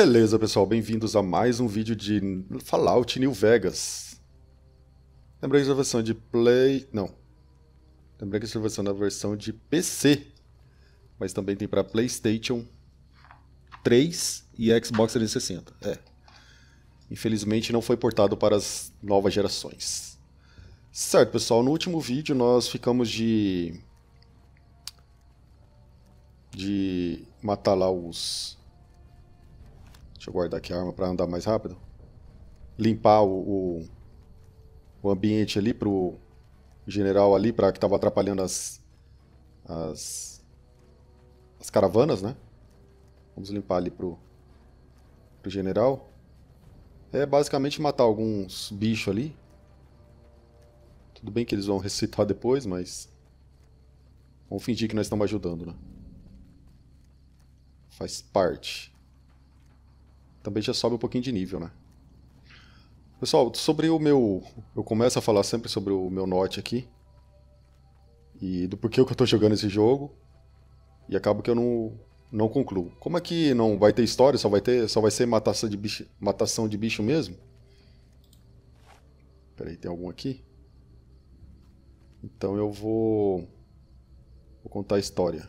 Beleza, pessoal, bem-vindos a mais um vídeo de Fallout New Vegas. Lembrei que a versão de Play... não. Lembrei que essa versão na versão de PC, mas também tem para PlayStation 3 e Xbox 360. É. Infelizmente não foi portado para as novas gerações. Certo, pessoal, no último vídeo nós ficamos de de matar lá os Deixa eu guardar aqui a arma para andar mais rápido. Limpar o, o, o ambiente ali pro general ali, para que tava atrapalhando as, as, as caravanas, né? Vamos limpar ali pro, pro general. É basicamente matar alguns bichos ali. Tudo bem que eles vão ressuscitar depois, mas... Vamos fingir que nós estamos ajudando, né? Faz parte também já sobe um pouquinho de nível, né? Pessoal, sobre o meu... Eu começo a falar sempre sobre o meu note aqui. E do porquê que eu tô jogando esse jogo. E acabo que eu não, não concluo. Como é que não vai ter história, só vai, ter, só vai ser matação de bicho, matação de bicho mesmo? Peraí, tem algum aqui? Então eu vou... Vou contar a história.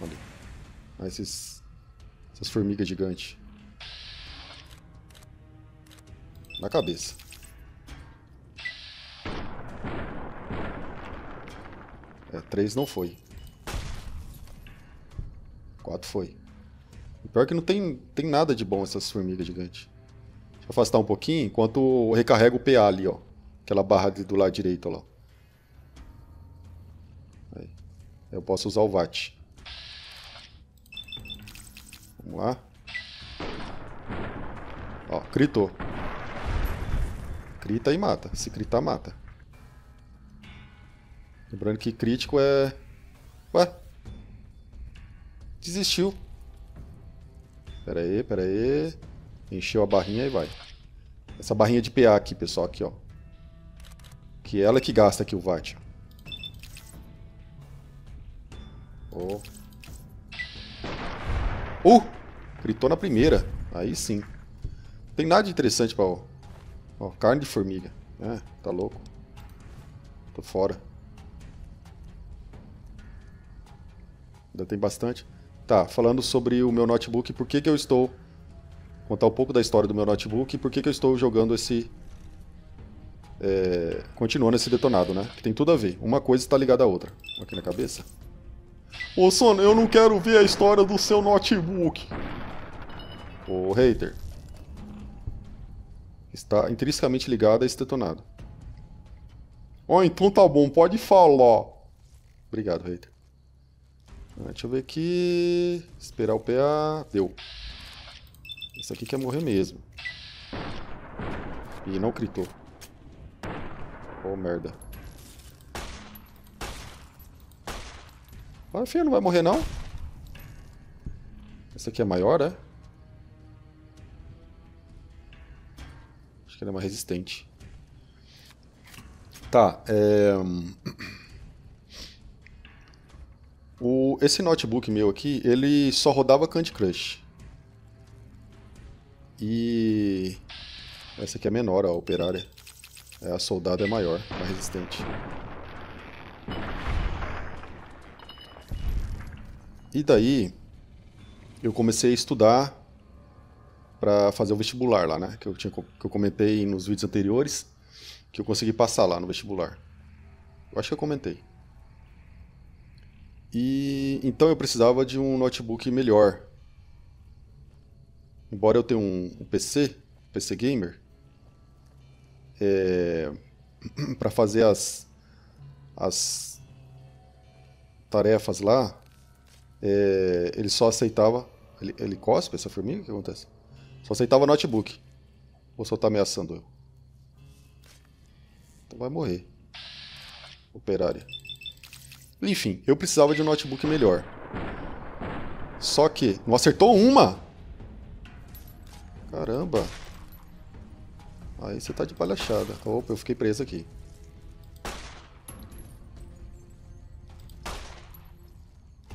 Olha. Esses, essas formigas gigantes. Na cabeça. É, três não foi. Quatro foi. O pior é que não tem, tem nada de bom essas formigas gigantes. Deixa eu afastar um pouquinho enquanto eu recarrego o PA ali, ó. Aquela barra do lado direito, ó. Aí. Eu posso usar o VAT. Vamos lá. Ó, gritou. Crita e mata. Se critar, mata. Lembrando que crítico é... Ué? Desistiu. Pera aí, pera aí. Encheu a barrinha e vai. Essa barrinha de PA aqui, pessoal, aqui, ó. Que é ela que gasta aqui o VAT. Oh. Uh! Gritou na primeira. Aí sim. Não tem nada de interessante pra Ó, carne de formiga. É, tá louco. Tô fora. Ainda tem bastante. Tá, falando sobre o meu notebook, por que que eu estou... Contar um pouco da história do meu notebook e por que que eu estou jogando esse... É, continuando esse detonado, né? Que tem tudo a ver. Uma coisa está ligada à outra. Aqui na cabeça. Ô, Son, eu não quero ver a história do seu notebook. Ô, hater está intrinsecamente ligada a esse detonado. Oh, então tá bom, pode falar. Obrigado, hater. Ah, deixa eu ver aqui. Esperar o PA. Deu. Esse aqui quer morrer mesmo. E não critou. Oh, merda. Ah, filho, não vai morrer não? Esse aqui é maior, é? Que ela é mais resistente. Tá, é... O, esse notebook meu aqui, ele só rodava Candy Crush. E... Essa aqui é menor, a operária. É, a soldada é maior, mais resistente. E daí, eu comecei a estudar para fazer o vestibular lá, né? Que eu, tinha, que eu comentei nos vídeos anteriores, que eu consegui passar lá no vestibular. Eu acho que eu comentei. E então eu precisava de um notebook melhor. Embora eu tenha um, um PC, PC gamer, é, para fazer as, as tarefas lá, é, ele só aceitava. Ele, ele cospe essa formiga? O que acontece? Só aceitava notebook. Ou só tá ameaçando eu? Então vai morrer. Operária. Enfim, eu precisava de um notebook melhor. Só que não acertou uma. Caramba. Aí você tá de palhaçada. Opa, eu fiquei preso aqui.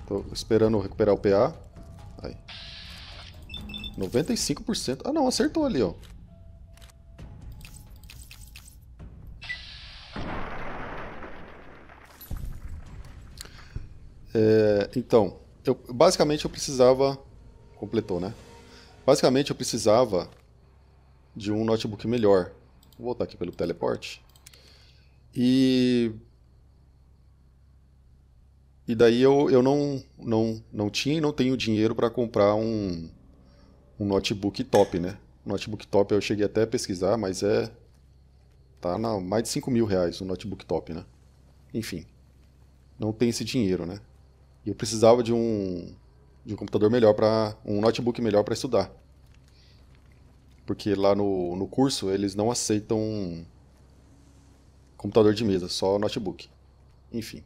Tô esperando recuperar o PA. Aí. 95%. Ah, não, acertou ali, ó. É, então, eu, basicamente eu precisava... Completou, né? Basicamente eu precisava de um notebook melhor. Vou voltar aqui pelo teleporte. E e daí eu, eu não, não, não tinha e não tenho dinheiro para comprar um, um notebook top, né? notebook top eu cheguei até a pesquisar, mas é. Tá na mais de 5 mil reais um notebook top, né? Enfim. Não tem esse dinheiro, né? E eu precisava de um, de um computador melhor para um notebook melhor para estudar. Porque lá no, no curso eles não aceitam computador de mesa, só notebook. Enfim.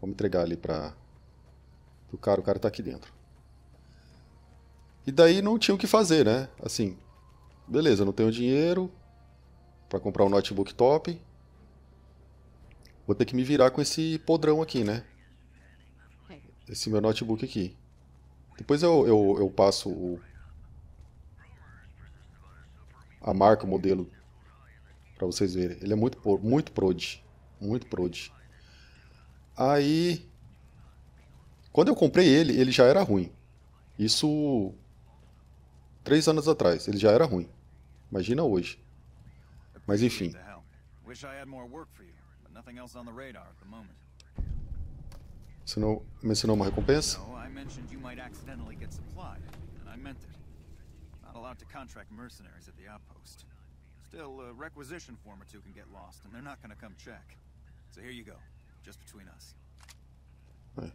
Vamos entregar ali para o cara, o cara está aqui dentro. E daí não tinha o que fazer, né? Assim, beleza, não tenho dinheiro para comprar um notebook top. Vou ter que me virar com esse podrão aqui, né? Esse meu notebook aqui. Depois eu, eu, eu passo o, a marca, o modelo, para vocês verem. Ele é muito, muito prod. Muito prod. Aí, quando eu comprei ele, ele já era ruim. Isso três anos atrás, ele já era ruim. Imagina hoje. Mas enfim. Você não mencionou uma recompensa? Still, a requisition form or two can get lost, and they're not gonna come check. So here you go. Just between us. É.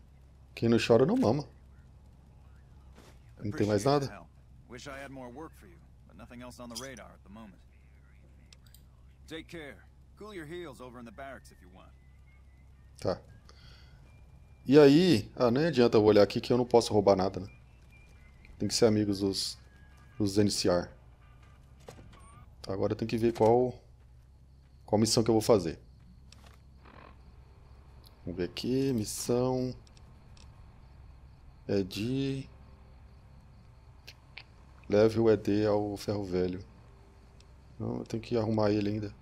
Quem não chora não mama. Não tem mais nada? Wish I had more work for you, but nothing else on the radar at the moment. Take care. Cool your heels over in the barracks if you want. Tá. E aí, ah, nem adianta eu olhar aqui que eu não posso roubar nada, né? Tem que ser amigos dos, dos NCR. Tá, agora tem que ver qual qual missão que eu vou fazer. Vamos ver aqui, missão é de leve o ED ao ferro velho. Não, eu tenho que arrumar ele ainda.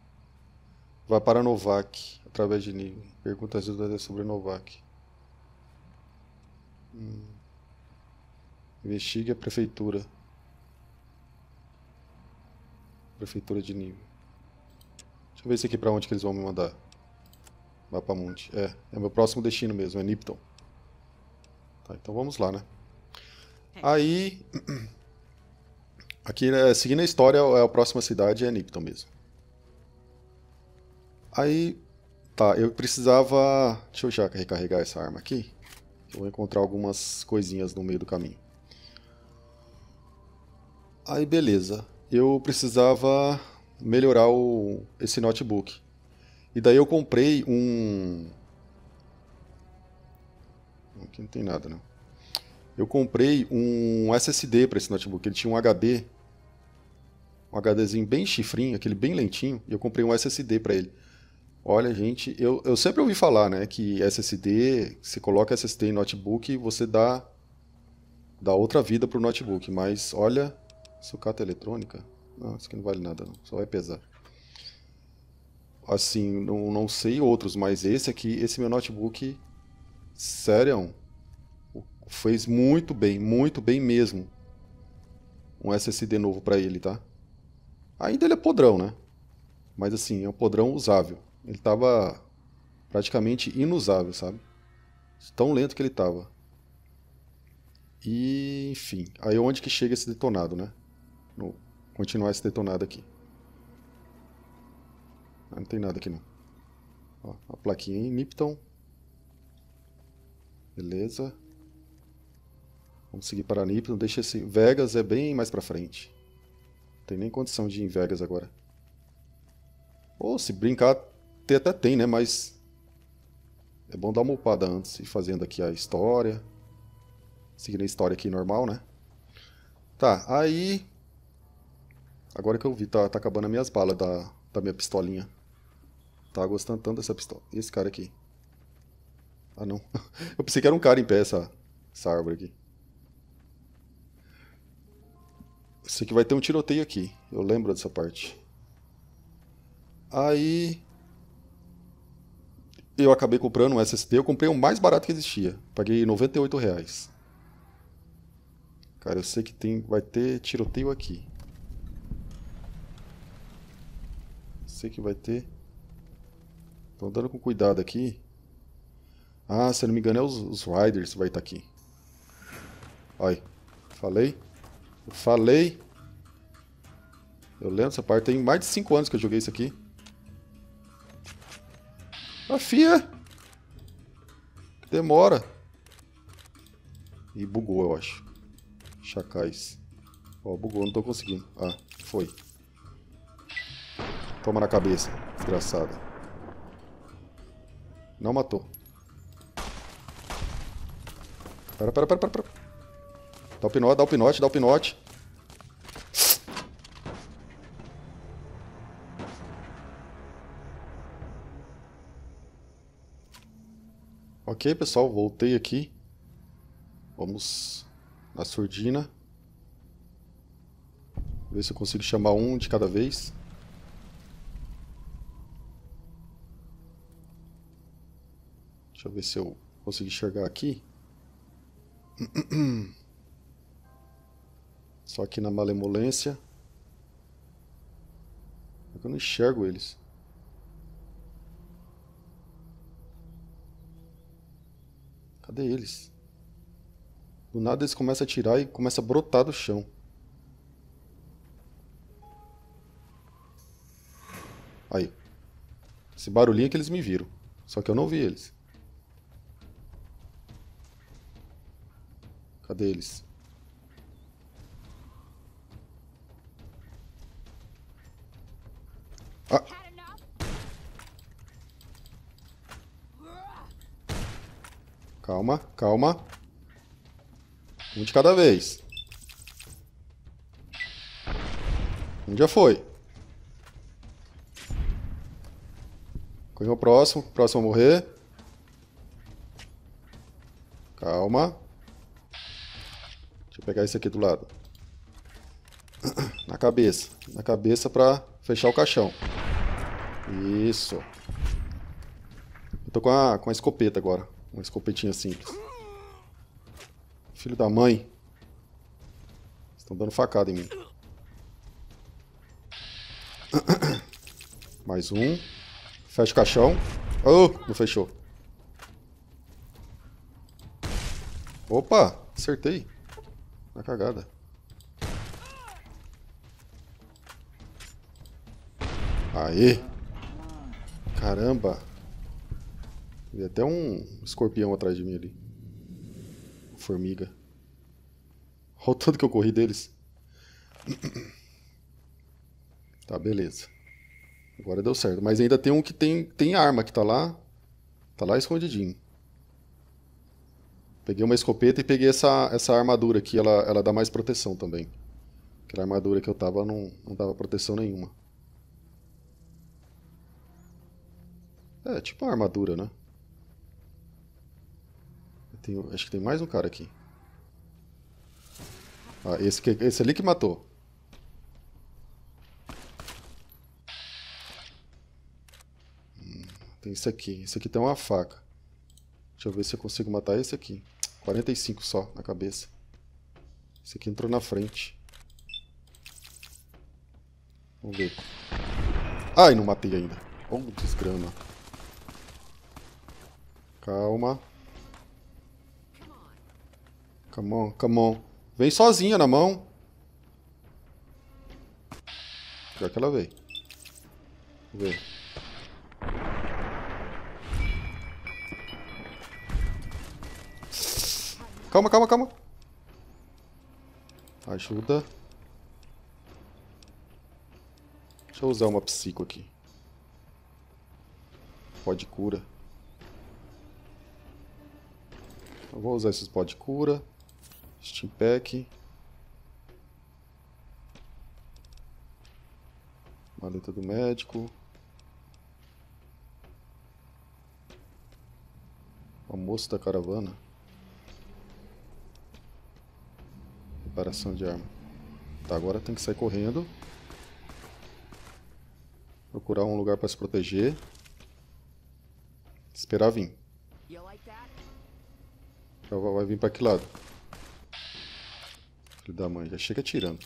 Vai para Novak, através de nível. Pergunta às vezes sobre Novak. Hum. Investigue a prefeitura. Prefeitura de nível. Deixa eu ver esse aqui para onde que eles vão me mandar. Mapamundi. É, é meu próximo destino mesmo, é Nipton. Tá, então vamos lá, né? É. Aí, aqui, né, seguindo a história, a próxima cidade é Nipton mesmo. Aí, tá, eu precisava... Deixa eu já recarregar essa arma aqui. Eu vou encontrar algumas coisinhas no meio do caminho. Aí, beleza. Eu precisava melhorar o, esse notebook. E daí eu comprei um. Aqui não tem nada, não. Eu comprei um SSD para esse notebook. Ele tinha um HD. Um HDzinho bem chifrinho, aquele bem lentinho. E eu comprei um SSD para ele. Olha, gente, eu, eu sempre ouvi falar, né, que SSD, você coloca SSD em notebook, você dá, dá outra vida pro notebook. Mas olha, sucata eletrônica. Não, isso aqui não vale nada, não. Só vai pesar assim, não, não sei outros, mas esse aqui, esse meu notebook, sério, fez muito bem, muito bem mesmo. Um SSD novo para ele, tá? Ainda ele é podrão, né? Mas assim, é um podrão usável. Ele tava praticamente inusável, sabe? Tão lento que ele tava. E, enfim, aí onde que chega esse detonado, né? No, continuar esse detonado aqui. Ah, não tem nada aqui não. Ó, a plaquinha em Nipton. Beleza. Vamos seguir para Nipton. Deixa esse... Vegas é bem mais pra frente. Tem nem condição de ir em Vegas agora. Ou se brincar, até, até tem, né? Mas... É bom dar uma upada antes e fazendo aqui a história. Seguindo a história aqui normal, né? Tá, aí... Agora que eu vi, tá, tá acabando as minhas balas da, da minha pistolinha. Tava gostando tanto dessa pistola. Esse cara aqui? Ah, não. Eu pensei que era um cara em pé, essa, essa árvore aqui. Sei que vai ter um tiroteio aqui. Eu lembro dessa parte. Aí. Eu acabei comprando um SSD. Eu comprei o mais barato que existia. Paguei 98 reais. Cara, eu sei que tem, vai ter tiroteio aqui. Sei que vai ter. Tô andando com cuidado aqui. Ah, se eu não me engano é os, os Riders que vai estar aqui. Olha, falei. Eu falei. Eu lembro essa parte. Tem mais de 5 anos que eu joguei isso aqui. A fia. Demora. E bugou, eu acho. Chacais. Ó, bugou, não tô conseguindo. Ah, foi. Toma na cabeça, desgraçada. Não matou. Pera, pera, pera, pera. pera. Dá o pinote, dá o pinote, dá o pinote. Ok, pessoal, voltei aqui. Vamos na surdina. Ver se eu consigo chamar um de cada vez. Deixa eu ver se eu consigo enxergar aqui. Só aqui na malemolência. Eu não enxergo eles. Cadê eles? Do nada eles começam a tirar e começa a brotar do chão. Aí. Esse barulhinho é que eles me viram. Só que eu não vi eles. Cadê eles? Ah. Calma, calma. Um de cada vez. Um já foi. Correu o próximo. Próximo a morrer. Calma. Vou pegar esse aqui do lado. Na cabeça. Na cabeça pra fechar o caixão. Isso. Eu tô com a, com a escopeta agora. Uma escopetinha simples. Filho da mãe. Estão dando facada em mim. Mais um. Fecha o caixão. Oh, não fechou. Opa, acertei. Na cagada. Aê! Caramba! Vi até um escorpião atrás de mim ali. Formiga. Olha o tanto que eu corri deles. Tá, beleza. Agora deu certo. Mas ainda tem um que tem, tem arma que tá lá. Tá lá escondidinho. Peguei uma escopeta e peguei essa, essa armadura aqui, ela, ela dá mais proteção também. Aquela armadura que eu tava não, não dava proteção nenhuma. É, tipo uma armadura, né? Tenho, acho que tem mais um cara aqui. Ah, esse, que, esse ali que matou. Hum, tem esse aqui. Esse aqui tem uma faca. Deixa eu ver se eu consigo matar esse aqui. 45 só na cabeça. Esse aqui entrou na frente. Vamos ver. Ai, não matei ainda. Oh, desgrama. Calma. Come on, come on. Vem sozinha na mão. Pior que ela veio. Ver. Calma, calma, calma. Ajuda. Deixa eu usar uma psico aqui. Pode cura. Eu vou usar esses pó de cura. Steam Pack. Maleta do médico. Almoço da caravana. Reparação de arma. Tá, agora tem que sair correndo. Procurar um lugar para se proteger. Esperar vir. Vai vir para que lado? Filho da mãe, já chega atirando.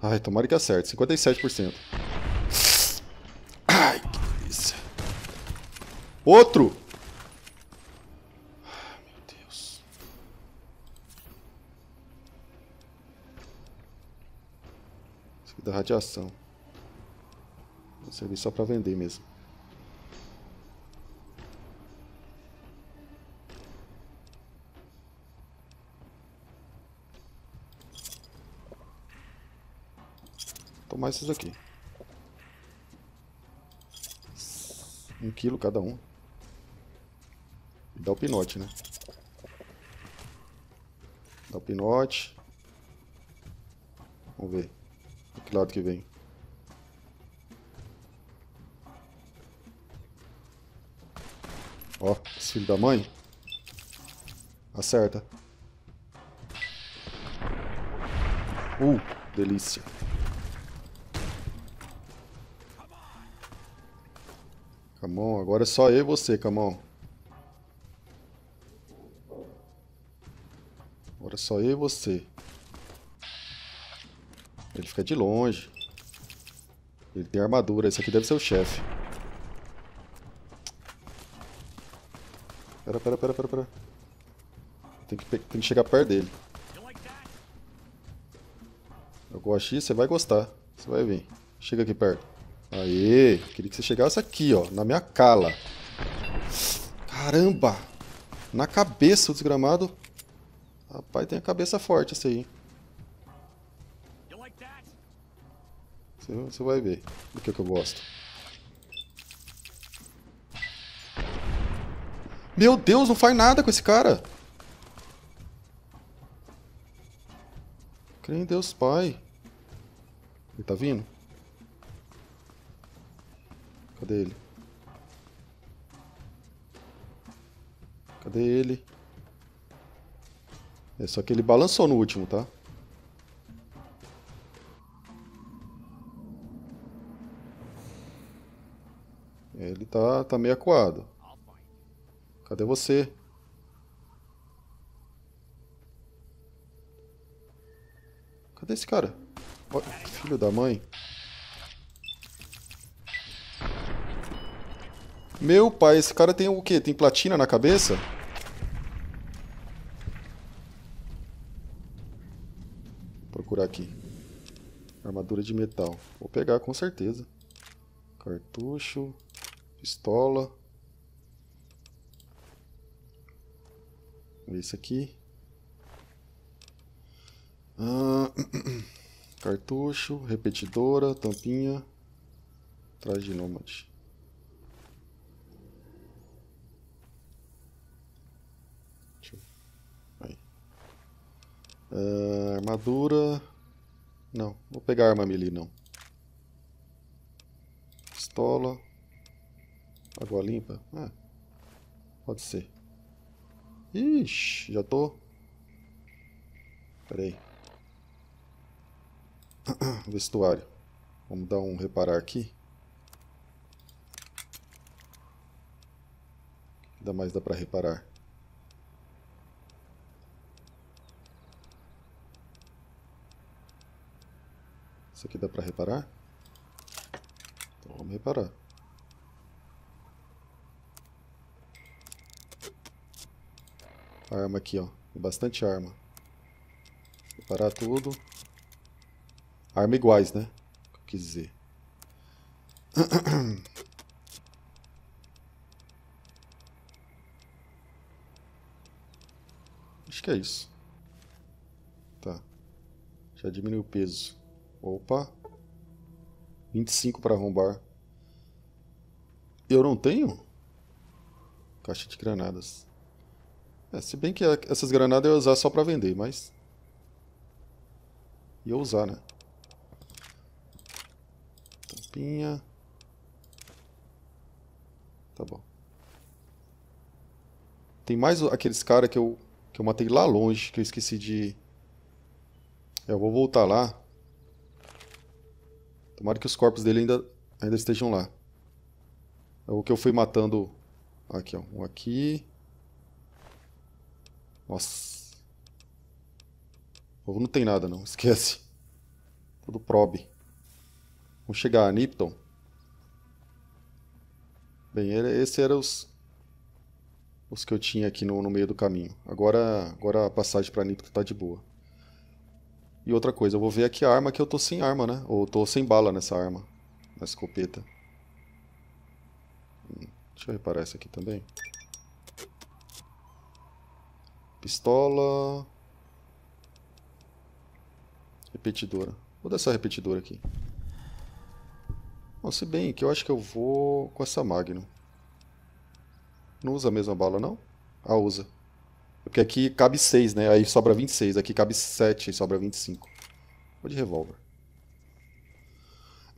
Ai, tomara que acerte. 57%. Ai, que delícia. Outro! Ai, meu Deus. Isso dá radiação. Vai servir só pra vender mesmo. Tomar esses aqui. Um quilo cada um. E dá o pinote, né? Dá o pinote. Vamos ver. Que lado que vem. Ó, filho da mãe. Acerta. Uh, delícia. Camão, agora é só eu e você, Camão. Agora é só eu e você. Ele fica de longe. Ele tem armadura. Esse aqui deve ser o chefe. Pera, pera, pera, pera, pera. Tem que, tem que chegar perto dele. Eu gosto disso, você vai gostar. Você vai vir. Chega aqui perto. Aê, queria que você chegasse aqui, ó, na minha cala. Caramba! Na cabeça o desgramado. Rapaz, tem a cabeça forte esse aí. Você, você vai ver do que, que eu gosto. Meu Deus, não faz nada com esse cara. Crê em Deus Pai. Ele tá vindo? Cadê ele? Cadê ele? É só que ele balançou no último, tá? Ele tá, tá meio acuado. Cadê você? Cadê esse cara? filho da mãe. Meu pai, esse cara tem o quê? Tem platina na cabeça? Vou procurar aqui. Armadura de metal. Vou pegar com certeza. Cartucho. Pistola. Esse aqui. Ah, cartucho, repetidora, tampinha. Traje de nômade. Uh, armadura. Não, vou pegar arma melee não. Pistola. Água limpa. Ah, pode ser. Ixi, já tô. Pera aí. Vestuário. Vamos dar um reparar aqui. Ainda mais dá pra reparar. Isso aqui dá pra reparar? Então vamos reparar. Arma aqui, ó. Bastante arma. Reparar tudo. Arma iguais, né? O que eu quis dizer. Acho que é isso. Tá. Já diminuiu o peso. Opa. 25 para arrombar. Eu não tenho? Caixa de granadas. É, se bem que essas granadas eu ia usar só para vender, mas... Ia usar, né? Tampinha. Tá bom. Tem mais aqueles caras que eu, que eu matei lá longe, que eu esqueci de... É, eu vou voltar lá Tomara que os corpos dele ainda, ainda estejam lá. É o que eu fui matando. Aqui, ó. Um aqui. Nossa. O povo não tem nada, não. Esquece. Tudo probe. Vamos chegar a Nipton. Bem, esse era os os que eu tinha aqui no, no meio do caminho. Agora, agora a passagem para Nipton tá de boa. E outra coisa, eu vou ver aqui a arma que eu tô sem arma, né? Ou tô sem bala nessa arma, na escopeta. Hum, deixa eu reparar essa aqui também. Pistola. Repetidora. Vou dar essa repetidora aqui. Bom, se bem que eu acho que eu vou com essa Magnum. Não usa a mesma bala, não? Ah, usa. Porque aqui cabe 6, né? Aí sobra 26. Aqui cabe 7 e sobra 25. Vou de revólver.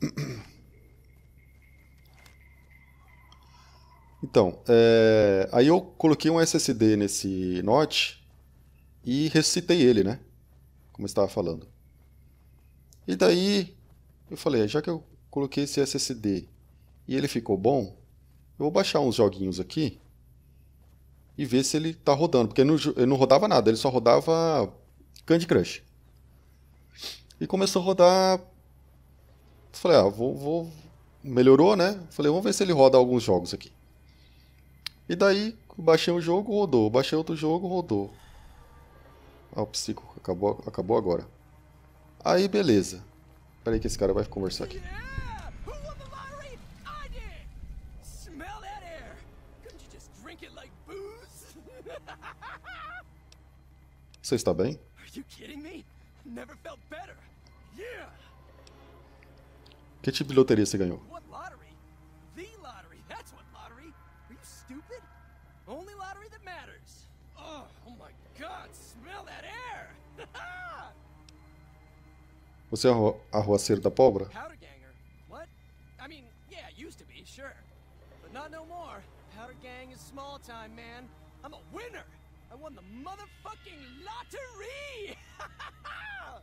Então, é... aí eu coloquei um SSD nesse Note e ressuscitei ele, né? Como eu estava falando. E daí eu falei, já que eu coloquei esse SSD e ele ficou bom, eu vou baixar uns joguinhos aqui e ver se ele tá rodando. Porque ele não, ele não rodava nada, ele só rodava Candy Crush. E começou a rodar. Falei, ah, vou, vou. Melhorou, né? Falei, vamos ver se ele roda alguns jogos aqui. E daí, baixei um jogo, rodou. Baixei outro jogo, rodou. Ah, o psico acabou, acabou agora. Aí, beleza. Peraí que esse cara vai conversar aqui. Você está bem? Que tipo de loteria você ganhou? Only lottery that matters. Oh, oh my god, smell that air! Você é arruaceiro da pólvora? Ganger. What? I mean, yeah, used to be, sure. But not no more. Gang is small time, man. I'm a winner. I won the motherfucking lottery!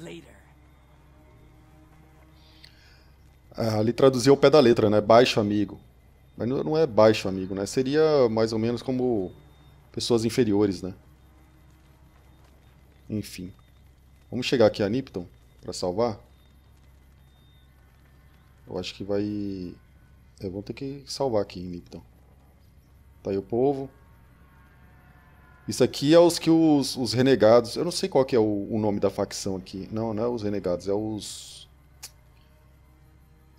Later. Ah, ali traduziu o pé da letra, né? Baixo amigo. Mas não é baixo amigo, né? Seria mais ou menos como pessoas inferiores, né? Enfim. Vamos chegar aqui a Nipton para salvar. Eu acho que vai... É, vamos ter que salvar aqui em Nipton. Tá aí o povo. Isso aqui é os que os, os renegados. Eu não sei qual que é o, o, nome da facção aqui. Não, não é os renegados, é os.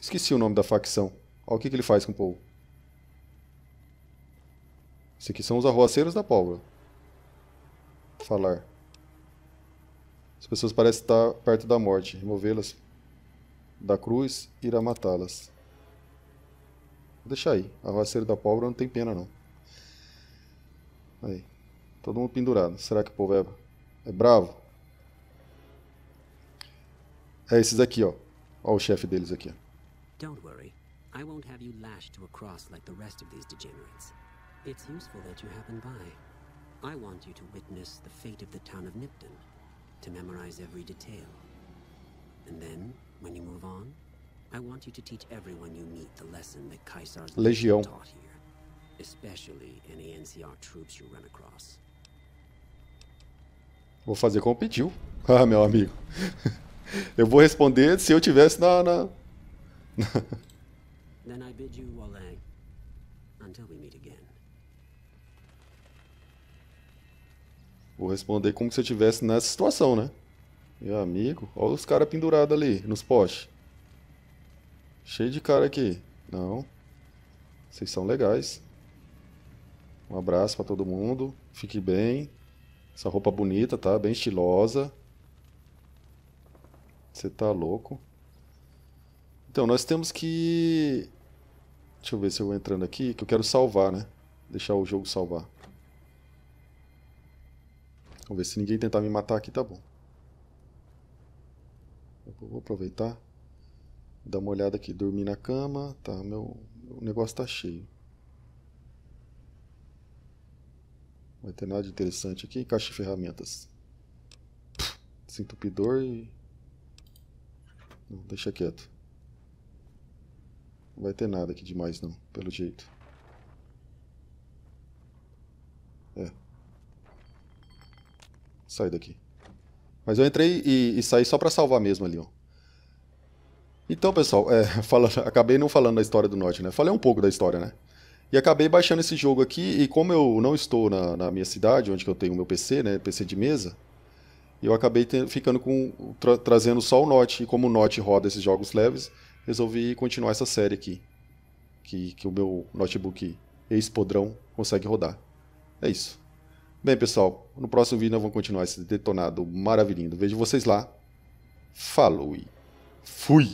Esqueci o nome da facção. Olha o que, que ele faz com o povo. Esses aqui são os arroaceiros da pólvora. Falar. As pessoas parecem estar perto da morte. Removê-las da cruz irá matá-las. Vou deixar aí. Arroaceiro da pólvora não tem pena não. Aí. Todo mundo pendurado. Será que o povo é, é bravo? É esses aqui, ó. Ó o chefe deles aqui. Don't worry. I won't have you lashed to a cross like the rest of these degenerates. It's useful that you happen by. I want you to witness the fate of the town of Nipton, to memorize every detail. And then, when you move on, I want you to teach everyone you meet the lesson that Kaisar's Legião taught here especially any NCR troops you run across. Vou fazer como pediu. Ah, meu amigo. Eu vou responder se eu tivesse na, na... Then I bid you Walang until we meet again. Vou responder como se eu tivesse nessa situação, né? Meu amigo, olha os caras pendurados ali nos postes. Cheio de cara aqui. Não. Vocês são legais. Um abraço para todo mundo. Fique bem. Essa roupa bonita, tá? Bem estilosa. Você tá louco. Então, nós temos que... Deixa eu ver se eu vou entrando aqui, que eu quero salvar, né? Deixar o jogo salvar. Vamos ver se ninguém tentar me matar aqui, tá bom. Vou aproveitar. Dar uma olhada aqui. Dormir na cama. Tá, meu, meu negócio tá cheio. Não vai ter nada de interessante aqui. Caixa de ferramentas. Desentupidor e... Não, deixa quieto. Não vai ter nada aqui demais não, pelo jeito. É. Sai daqui. Mas eu entrei e, e saí só para salvar mesmo ali, ó. Então, pessoal, é, falando, acabei não falando da história do Norte, né? Falei um pouco da história, né? E acabei baixando esse jogo aqui, e como eu não estou na, na minha cidade, onde eu tenho o meu PC, né? PC de mesa, eu acabei ter, ficando com. Tra, trazendo só o Note. E como o Note roda esses jogos leves, resolvi continuar essa série aqui. Que, que o meu notebook ex-podrão consegue rodar. É isso. Bem, pessoal, no próximo vídeo nós vamos continuar esse detonado maravilhoso. Vejo vocês lá. Falou e fui!